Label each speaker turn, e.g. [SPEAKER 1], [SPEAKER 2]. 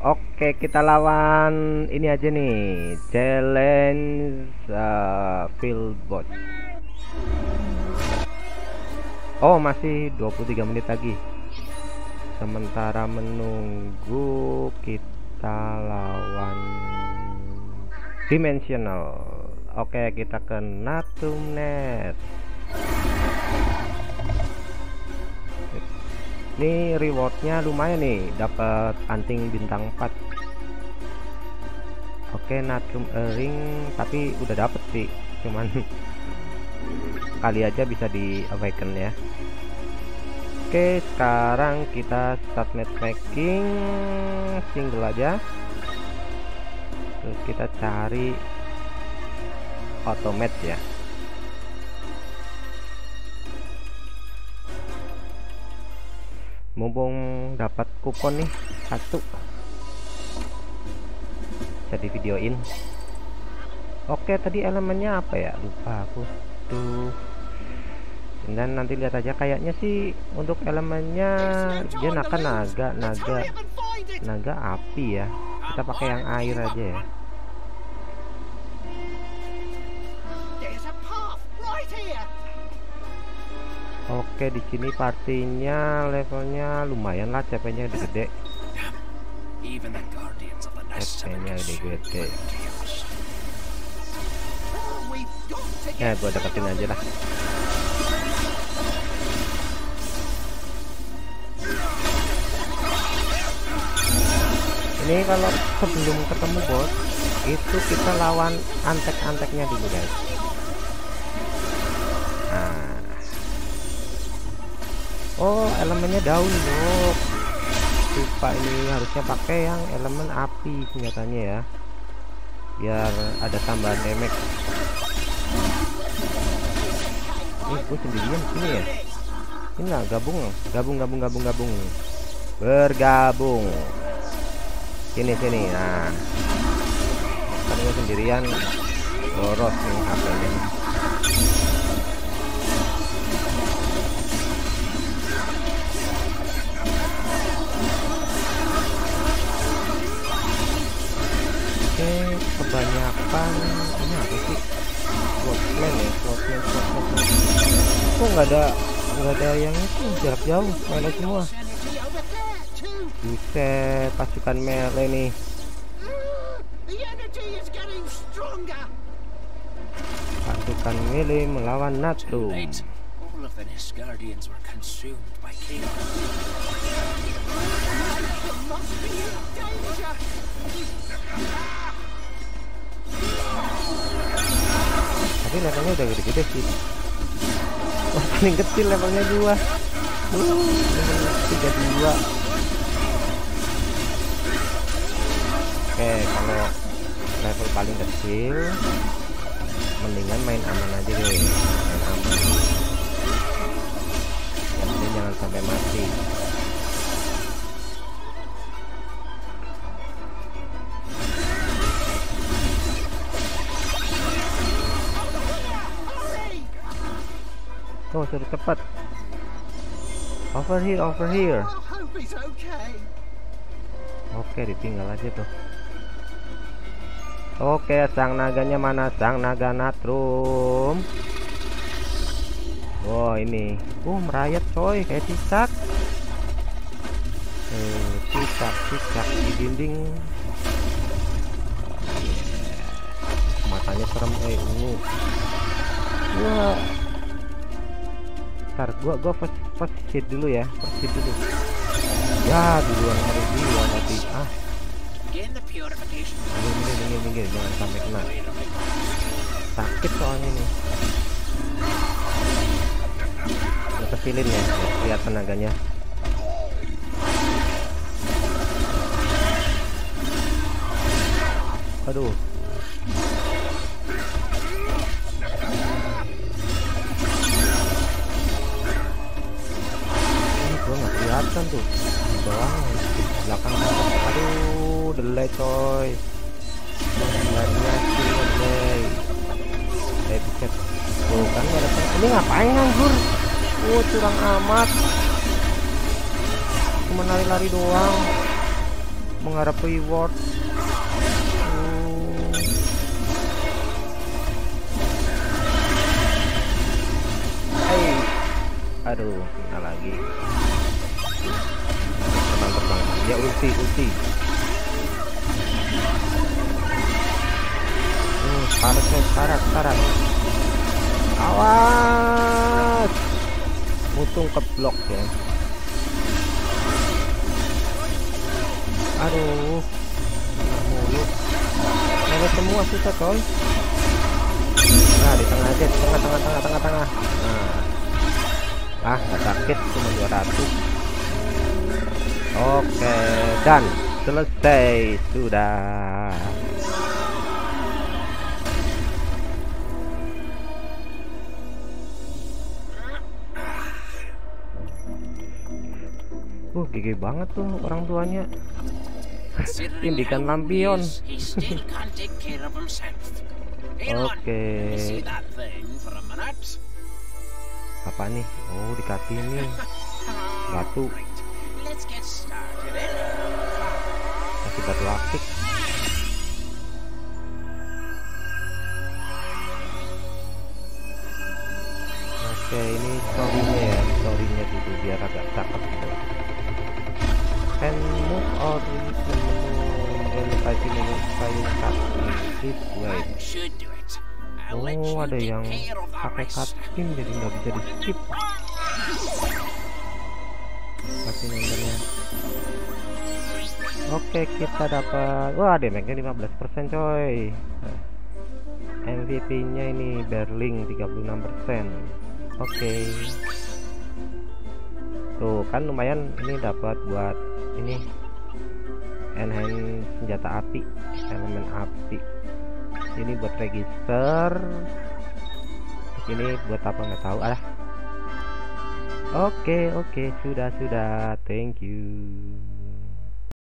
[SPEAKER 1] Oke, kita lawan ini aja nih. Challenge uh, field boss. Oh, masih 23 menit lagi. Sementara menunggu kita lawan dimensional. Oke, kita ke Natumnet. Ini rewardnya lumayan nih dapat anting bintang 4 oke natrium ring tapi udah dapet sih cuman kali aja bisa di awaken ya. Oke sekarang kita start matchmaking single aja. Terus kita cari automatch ya mumpung dapat kupon nih satu. Jadi videoin. Oke tadi elemennya apa ya? Lupa aku. Tuh dan nanti lihat aja kayaknya sih untuk elemennya dia naga naga naga naga api ya. Kita pakai yang air aja ya Oke, di sini partinya levelnya lumayan lah, CP-nya gede-gede. CP-nya gede-gede. Ya, gua deketin aja lah. Ini kalau sebelum ketemu bos, itu kita lawan antek-anteknya dulu guys. Oh elemennya daun dok. Lupa ini harusnya pakai yang elemen api senjatanya ya. Biar ada tambahan damage. Ini gue sendirian sini ya? Ini lah gabung gabung gabung gabung gabung. Bergabung. Sini sini. Nah. Kan sendirian. Boros nih HP-nya nggak ada nggak ada yang itu jarak jauh melee semua. Buset pasukan melee nih. Pasukan melee melawan Natum tapi levelnya udah gede-gede sih wah paling kecil levelnya gua uh, tiga dua. Oke kalau level paling kecil mendingan main aman aja deh. Main aman. Yang jangan sampai mati Tuh suruh cepat. Over here, over here. Oke, ditinggal aja tuh. Oke, sang naganya mana? Sang naga natrum. Wow, ini. Uh, merayap coy, kayak cicak. Hmm, cicak, cicak di dinding. Matanya serem, eh, ungu. Wah, bentar gua gua first, first hit dulu ya first hit dulu. Ya duluan hari duluan nanti ah. Minggir minggir minggir minggir jangan sampai kena. Sakit soalnya nih kecilin ya lihat tenaganya. Aduh belakang aduh delay coy. Sebenarnya delay. Saya bisa tuh kan ada ini ngapain nganggur oh curang amat. Cuma lari-lari doang. Mengharap reward. Uh. Aduh kena lagi terbang ya ulti ulti. Uh, syarat syarat awas! Mutung ke blok ya. Aduh. Mulu Nele semua susah coy nah di tengah aja. Tengah tengah tengah tengah tengah. Nah. Ah nggak sakit cuma 200 oke dan selesai sudah Uh, gigi banget tuh orang tuanya. Tindikan lampion. Oke. Apa nih? Oh, dikasih nih. Batu. Batu akik. Oke, ini storynya ya, storynya dulu biar agak cakep gitu. Can move or menu payung cutting this way. Oh, ada yang pakai cutting jadi nggak bisa di skip. Kasih nomornya. Oke, kita dapat wah damage-nya 15% coy. MVP-nya ini Berling 36%. Oke. Tuh, kan lumayan ini dapat buat ini enhance senjata api, elemen api. Ini buat register. Ini buat apa nggak tahu ah. Oke, oke, sudah sudah. Thank you.